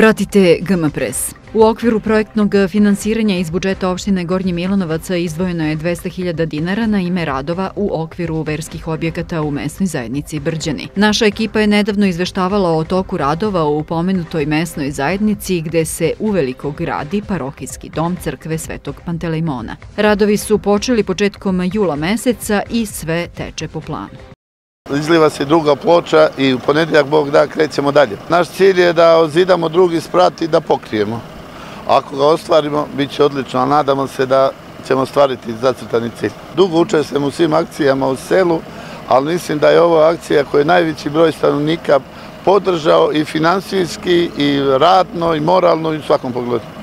Pratite GM Press. U okviru projektnog finansiranja iz budžeta opštine Gornji Milanovac izdvojeno je 200.000 dinara na ime radova u okviru verskih objekata u mesnoj zajednici Brđani. Naša ekipa je nedavno izveštavala o toku radova u pomenutoj mesnoj zajednici gde se uveliko gradi parohijski dom crkve Svetog Pantelejmona. Radovi su počeli početkom jula meseca i sve teče po planu. Izliva se druga ploča i u ponedjeljak Bog da krećemo dalje. Naš cilj je da ozidamo drugi sprat i da pokrijemo. Ako ga ostvarimo, bit će odlično, a nadamo se da ćemo ostvariti zacrtani cilj. Dugo učestvujem u svim akcijama u selu, ali mislim da je ovo akcija koja je najveći broj stanovnika podržao i finansijski, i radno, i moralno, i u svakom pogledu.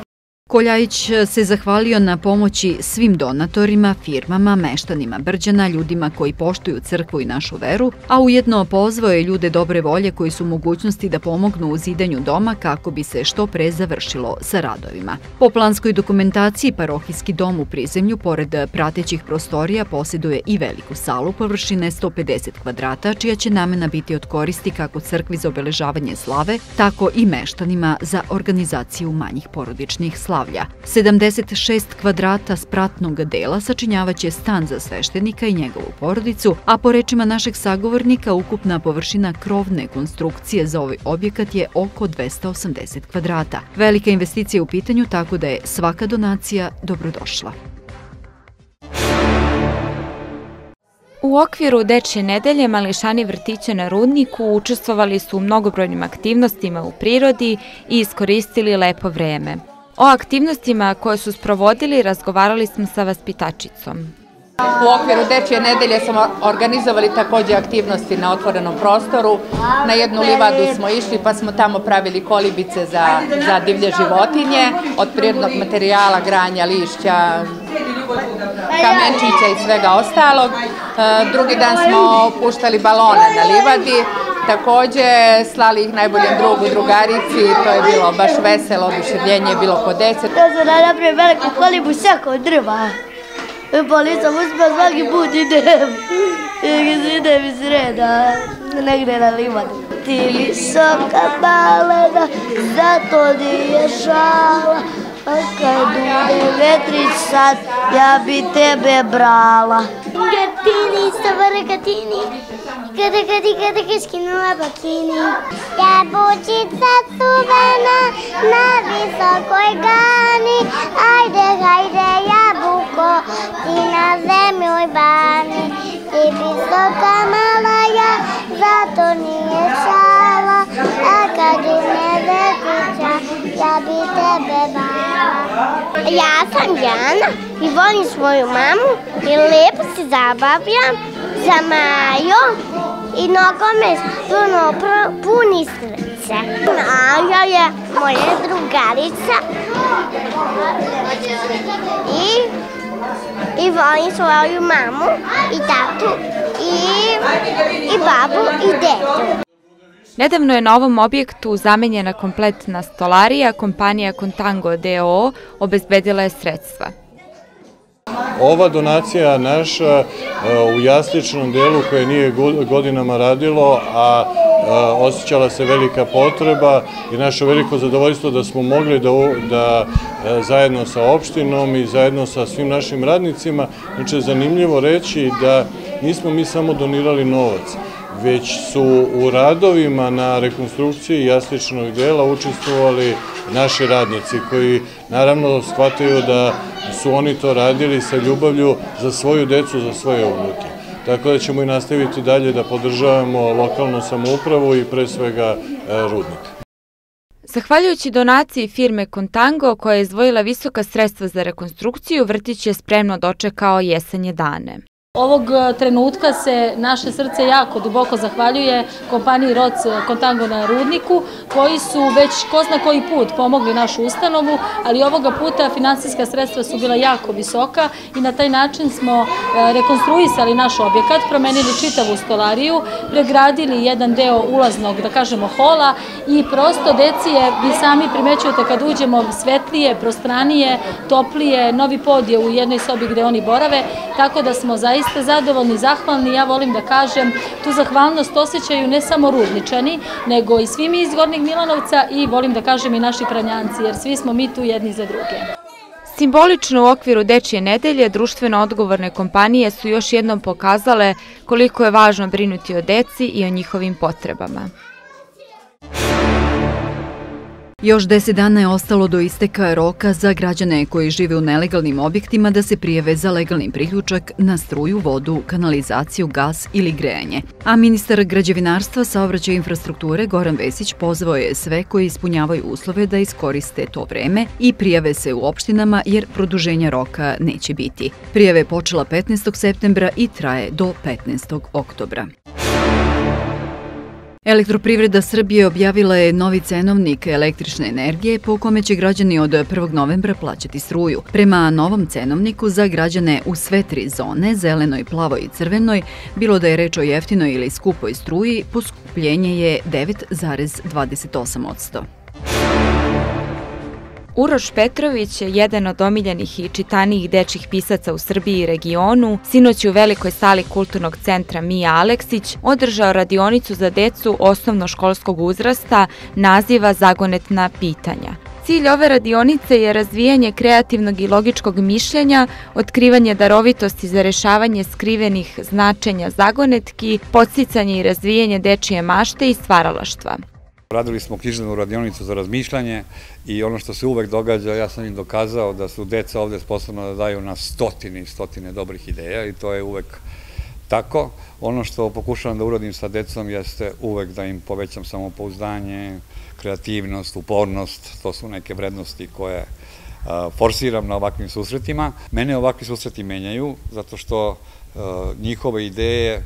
Koljajić se zahvalio na pomoći svim donatorima, firmama, meštanima Brđana, ljudima koji poštuju crkvu i našu veru, a ujedno pozvao je ljude dobre volje koji su mogućnosti da pomognu u zidanju doma kako bi se što pre završilo sa radovima. Po planskoj dokumentaciji parohijski dom u prizemlju, pored pratećih prostorija, posjeduje i veliku salu površine 150 kvadrata, čija će namena biti od koristi kako crkvi za obeležavanje slave, tako i meštanima za organizaciju manjih porodičnih slava slavlja. 76 kvadrata spratnog dela sačinjavaće stan za sveštenika i njegovu porodicu, a po rečima našeg sagovornika ukupna površina krovne konstrukcije za ovaj objekat je oko 280 kvadrata. Velika investicija u pitanju tako da je svaka donacija dobrodošla. U okviru Dečje nedelje mališani vrtića na Rudniku učestvovali su u mnogobrojnim aktivnostima u prirodi i iskoristili lepo vreme. O aktivnostima koje su sprovodili razgovarali smo sa vaspitačicom. U okviru Dečije nedelje smo organizovali takođe aktivnosti na otvorenom prostoru. Na jednu livadu smo išli pa smo tamo pravili kolibice za, za divlje životinje od prirodnog materijala, granja, lišća, kamenčića i svega ostalog. E, drugi dan smo puštali balone na livadi. Takođe, slali ih najboljem drugu, drugarici, to je bilo baš veselo, oduševljenje je bilo kod dece. Ja sam napravio veliku kolibu svako drva. Pa nisam uspio svaki put idem. Idem iz reda, negde na livadu. Ti visoka balena, zato nije šala, a kad ude vetrić sad, ja bi tebe brala. Gatini, stavare Kada kada kada ga skinula bakini Jabučica cuvena na visokoj gani. Ajde, hajde jabuko ti na zemljoj bani. Ti visoka mala ja, zato nije šala. A kad ne vekića, ja bi tebe bala. Ja sam Jana i volim svoju mamu i lepo se zabavljam za Majo i nogomest puno puni srce. Maja je moja drugarica i, i volim svoju mamu i tatu i, i babu i dedu. Nedavno je na ovom objektu zamenjena kompletna stolarija, kompanija Contango DOO obezbedila je sredstva. Ova donacija naša e, u jasličnom delu koje nije godinama radilo, a e, osjećala se velika potreba i naše veliko zadovoljstvo da smo mogli da, da e, zajedno sa opštinom i zajedno sa svim našim radnicima, znači zanimljivo reći da nismo mi samo donirali novac, već su u radovima na rekonstrukciji jasličnog dela učestvovali naši radnici koji naravno shvataju da su oni to radili sa ljubavlju za svoju decu, za svoje unuke. Tako da ćemo i nastaviti dalje da podržavamo lokalnu samoupravu i pre svega e, rudnik. Zahvaljujući donaciji firme Contango koja je izdvojila visoka sredstva za rekonstrukciju, vrtić je spremno dočekao jesanje dane. Ovog e, trenutka se naše srce jako duboko zahvaljuje kompaniji ROC Kontango na Rudniku, koji su već ko zna koji put pomogli našu ustanovu, ali ovoga puta finansijska sredstva su bila jako visoka i na taj način smo e, rekonstruisali naš objekat, promenili čitavu stolariju, pregradili jedan deo ulaznog, da kažemo, hola i prosto deci je, vi sami primećujete kad uđemo svetlije, prostranije, toplije, novi pod je u jednoj sobi gde oni borave, tako da smo zaista zadovoljni, zahvalni. Ja volim da kažem, tu zahvalnost osjećaju ne samo rudničani, nego i svi mi iz Gornjeg Milanovca i volim da kažem i naši kranjanci, jer svi smo mi tu jedni za druge. Simbolično u okviru Dečije nedelje društveno odgovorne kompanije su još jednom pokazale koliko je važno brinuti o deci i o njihovim potrebama. Još deset dana je ostalo do isteka roka za građane koji žive u nelegalnim objektima da se prijeve za legalni priključak na struju, vodu, kanalizaciju, gas ili grejanje. A ministar građevinarstva, saobraćaja infrastrukture Goran Vesić pozvao je sve koji ispunjavaju uslove da iskoriste to vreme i prijave se u opštinama jer produženja roka neće biti. Prijave je počela 15. septembra i traje do 15. oktobra. Elektroprivreda Srbije objavila je novi cenovnik električne energije po kome će građani od 1. novembra plaćati struju. Prema novom cenovniku za građane u sve tri zone, zelenoj, plavoj i crvenoj, bilo da je reč o jeftinoj ili skupoj struji, poskupljenje je 9,28%. Uroš Petrović je jedan od omiljenih i čitanijih dečih pisaca u Srbiji i regionu. Sinoć u velikoj sali kulturnog centra Mija Aleksić održao radionicu za decu osnovnoškolskog uzrasta naziva Zagonetna pitanja. Cilj ove radionice je razvijanje kreativnog i logičkog mišljenja, otkrivanje darovitosti za rešavanje skrivenih značenja zagonetki, podsticanje i razvijanje dečije mašte i stvaralaštva. Radili smo književnu radionicu za razmišljanje i ono što se uvek događa, ja sam im dokazao da su deca ovde sposobna da daju na stotine i stotine dobrih ideja i to je uvek tako. Ono što pokušavam da uradim sa decom jeste uvek da im povećam samopouzdanje, kreativnost, upornost, to su neke vrednosti koje forsiram na ovakvim susretima. Mene ovakvi susreti menjaju zato što njihove ideje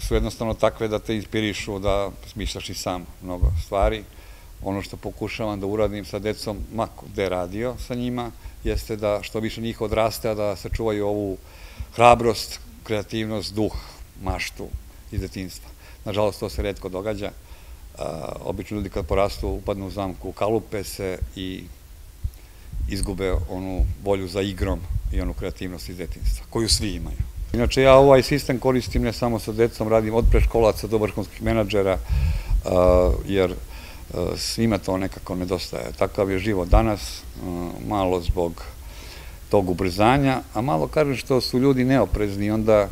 su jednostavno takve da te inspirišu da smišljaš i sam mnogo stvari. Ono što pokušavam da uradim sa decom, mako gde radio sa njima, jeste da što više njih odraste, da sačuvaju ovu hrabrost, kreativnost, duh, maštu iz detinstva. Nažalost, to se redko događa. E, obično ljudi kad porastu upadnu u zamku, kalupe se i izgube onu volju za igrom i onu kreativnost iz detinstva, koju svi imaju. Inače, ja ovaj sistem koristim ne samo sa decom, radim od preškolaca do vrhunskih menadžera, jer svima to nekako nedostaje. Takav je život danas, malo zbog tog ubrzanja, a malo kažem što su ljudi neoprezni, onda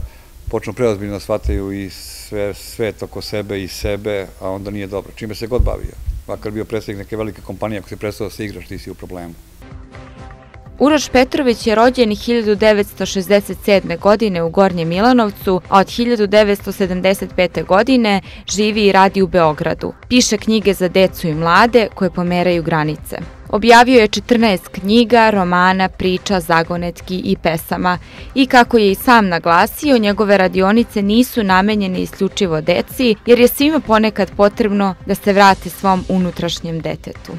počnu preozbiljno da shvataju i sve, svet oko sebe i sebe, a onda nije dobro. Čime se god bavio. Vakar bio predstavnik neke velike kompanije, ako si prestao da se igraš, ti si u problemu. Uroš Petrović je rođen 1967. godine u Gornjem Milanovcu, a od 1975. godine živi i radi u Beogradu. Piše knjige za decu i mlade koje pomeraju granice. Objavio je 14 knjiga, romana, priča, zagonetki i pesama i kako je i sam naglasio, njegove radionice nisu namenjene isključivo deci, jer je svima ponekad potrebno da se vrate svom unutrašnjem detetu.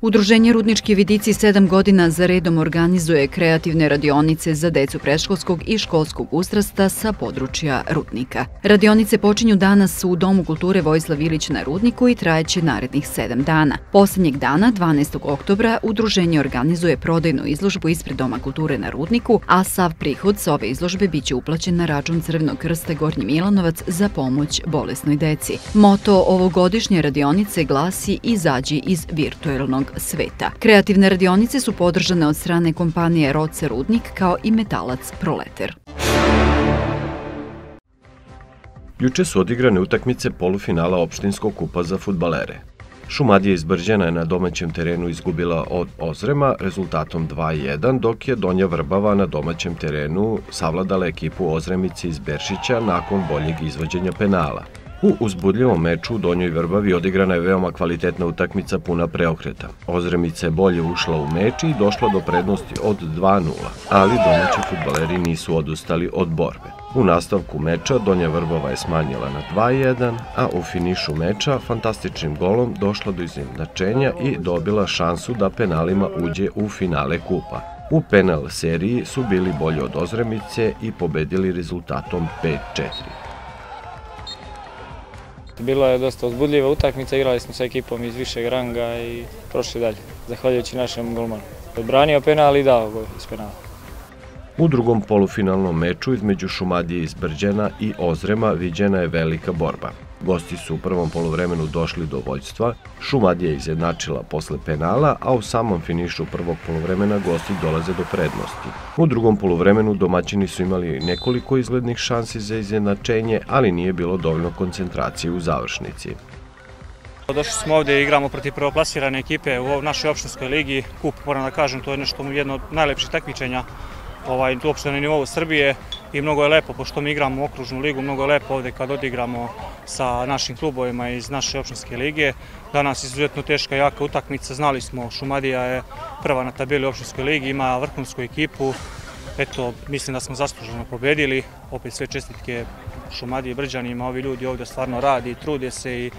Udruženje Rudnički vidici sedam godina za redom organizuje kreativne radionice za decu preškolskog i školskog uzrasta sa područja Rudnika. Radionice počinju danas u Domu kulture Vojislav Ilić na Rudniku i trajeće narednih sedam dana. Poslednjeg dana, 12. oktobra, udruženje organizuje prodajnu izložbu ispred Doma kulture na Rudniku, a sav prihod sa ove izložbe biće uplaćen na račun Crvenog krsta Gornji Milanovac za pomoć bolesnoj deci. Moto ovogodišnje radionice glasi Izađi iz virtuelnog sveta. Kreativne radionice su podržane od strane kompanije Roce Rudnik kao i Metalac Proleter. Juče su odigrane utakmice polufinala opštinskog kupa za futbalere. Šumadija iz Brđana je na domaćem terenu izgubila od Ozrema rezultatom 2-1, dok je Donja Vrbava na domaćem terenu savladala ekipu Ozremici iz Beršića nakon boljeg izvođenja penala. U uzbudljivom meču u Donjoj Vrbavi odigrana je veoma kvalitetna utakmica puna preokreta. Ozremica je bolje ušla u meč i došla do prednosti od 2-0, ali domaći futbaleri nisu odustali od borbe. U nastavku meča Donja Vrbova je smanjila na 2-1, a u finišu meča fantastičnim golom došla do izjednačenja i dobila šansu da penalima uđe u finale kupa. U penal seriji su bili bolji od Ozremice i pobedili rezultatom 5-4. Bilo je dosta uzbudljiva utakmica, igrali smo sa ekipom iz višeg ranga i prošli dalje, zahvaljujući našem golmanu. Odbranio penal i dao gol iz penala. U drugom polufinalnom meču između Šumadije iz Brđena i Ozrema viđena je velika borba. Gosti su u prvom polovremenu došli do vođstva, Šumadija izjednačila posle penala, a u samom finišu prvog polovremena gosti dolaze do prednosti. U drugom polovremenu domaćini su imali nekoliko izglednih šansi za izjednačenje, ali nije bilo dovoljno koncentracije u završnici. Došli smo ovde i igramo protiv prvoplasirane ekipe u našoj opštinskoj ligi. Kup, moram da kažem, to je nešto jedno od najlepših takmičenja ovaj, uopšte na nivou Srbije i mnogo je lepo, pošto mi igramo okružnu ligu, mnogo je lepo ovde kad odigramo sa našim klubovima iz naše opštinske lige. Danas izuzetno teška, jaka utakmica, znali smo, Šumadija je prva na tabeli opštinskoj ligi, ima vrhunsku ekipu, eto, mislim da smo zasluženo pobedili, opet sve čestitke Šumadije i Brđanima, ovi ljudi ovde stvarno radi i trude se i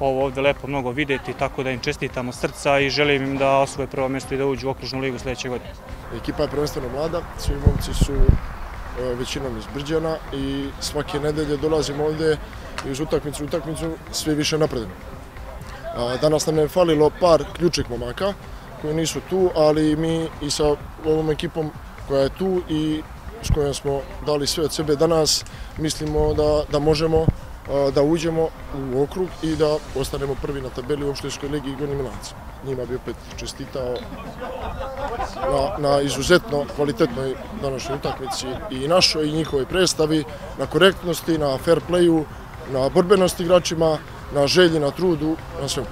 ovo ovde lepo mnogo videti, tako da im čestitamo srca i želim im da osvoje prvo mjesto i da uđu u okružnu ligu sledeće godine. Ekipa je prvenstveno mlada, svi momci su e, većinom iz Brđana i svake nedelje dolazimo ovde i uz utakmicu utakmicu svi više napredimo. Danas nam je falilo par ključih momaka koji nisu tu, ali mi i sa ovom ekipom koja je tu i s kojom smo dali sve od sebe danas, mislimo da, da možemo da uđemo u okrug i da ostanemo prvi na tabeli u opštinskoj ligi i Milanci. Njima bi opet čestitao na, na izuzetno kvalitetnoj današnjoj utakmici i našoj i njihovoj predstavi, na korektnosti, na fair playu, na borbenosti igračima, na želji, na trudu, na svemu.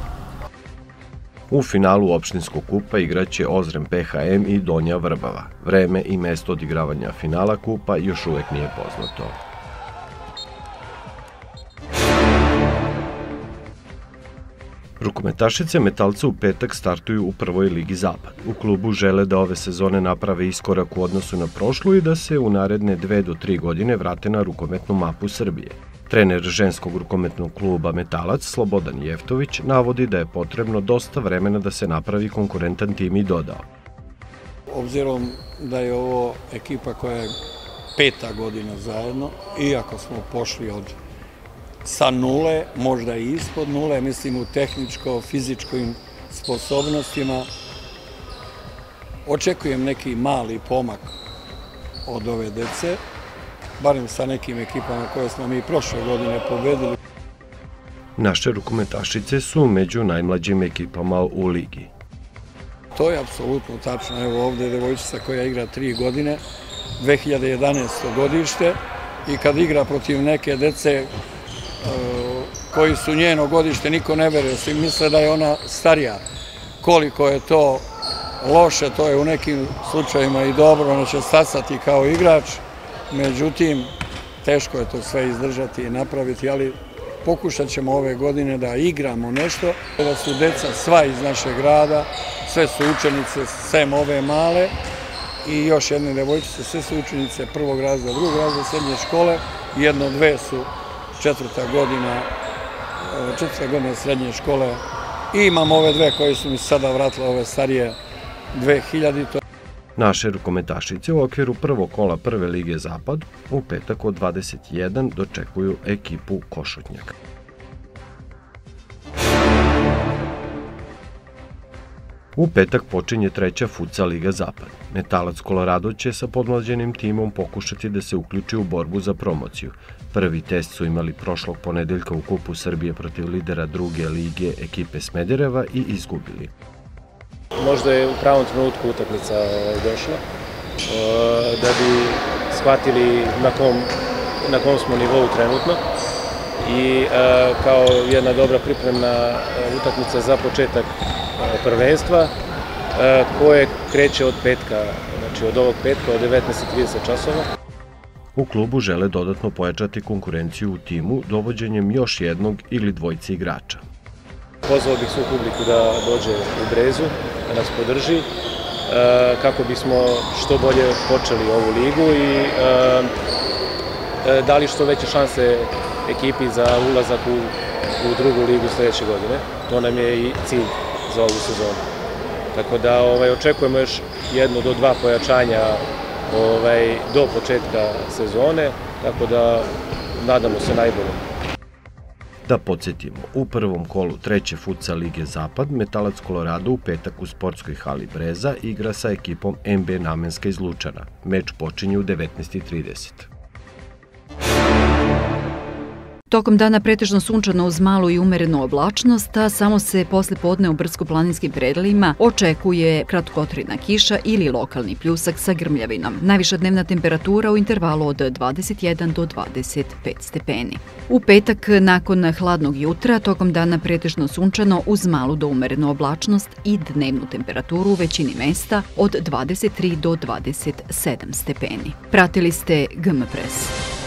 U finalu opštinskog kupa igraće Ozrem PHM i Donja Vrbava. Vreme i mesto odigravanja finala kupa još uvek nije poznato. Rukometašice metalca u petak startuju u prvoj ligi Zapad. U klubu žele da ove sezone naprave iskorak u odnosu na prošlu i da se u naredne dve do tri godine vrate na rukometnu mapu Srbije. Trener ženskog rukometnog kluba Metalac Slobodan Jeftović navodi da je potrebno dosta vremena da se napravi konkurentan tim i dodao. Obzirom da je ovo ekipa koja je peta godina zajedno, iako smo pošli od sa nule, možda i ispod nule, mislim u tehničko-fizičkim sposobnostima. Očekujem neki mali pomak od ove dece, barem sa nekim ekipama koje smo mi prošle godine pobedili. Naše rukometašice su među najmlađim ekipama u ligi. To je apsolutno tačno. Evo ovde je devojčica koja igra tri godine, 2011. godište i kad igra protiv neke dece koji su njeno godište, niko ne veruje, svi misle da je ona starija. Koliko je to loše, to je u nekim slučajima i dobro, ona će stasati kao igrač, međutim, teško je to sve izdržati i napraviti, ali pokušat ćemo ove godine da igramo nešto, da su deca sva iz našeg grada, sve su učenice, sem ove male, i još jedne devojčice, sve su učenice prvog razda, drugog razda srednje škole, jedno, dve su četvrta godina, četvrta godina srednje škole i imam ove dve koje su mi sada vratile, ove starije 2000. Naše rukometašice u okviru prvog kola Prve lige Zapad u petak od 21 dočekuju ekipu Košutnjaka. U petak počinje treća Futsal Liga Zapad. Metalac Kolorado će sa podmlađenim timom pokušati da se uključi u borbu za promociju. Prvi test su imali prošlog ponedeljka u Kupu Srbije protiv lidera druge lige ekipe Smedereva i izgubili. Možda je u pravom trenutku utakmica došla, da bi shvatili na kom, na kom smo nivou trenutno i kao jedna dobra pripremna utakmica za početak prvenstva koje kreće od petka, znači od ovog petka od 19.30 časova. U klubu žele dodatno pojačati konkurenciju u timu dovođenjem još jednog ili dvojci igrača. Pozvao bih svu publiku da dođe u Brezu, da nas podrži, kako bismo što bolje počeli ovu ligu i dali što veće šanse ekipi za ulazak u, u drugu ligu sledeće godine. To nam je i cilj za ovu sezonu. Tako da ovaj, očekujemo još jedno do dva pojačanja ovaj, do početka sezone, tako da nadamo se najbolje. Da podsjetimo, u prvom kolu treće futsa Lige Zapad Metalac Kolorado u petak u sportskoj hali Breza igra sa ekipom MB Namenska iz Lučana. Meč počinje u 19.30. Tokom dana pretežno sunčano uz malu i umerenu oblačnost, a samo se posle podne u brdsko-planinskim predelima očekuje kratkotrina kiša ili lokalni pljusak sa grmljavinom. Najviša dnevna temperatura u intervalu od 21 do 25 stepeni. U petak, nakon hladnog jutra, tokom dana pretežno sunčano uz malu do umerenu oblačnost i dnevnu temperaturu u većini mesta od 23 do 27 stepeni. Pratili ste GM Press.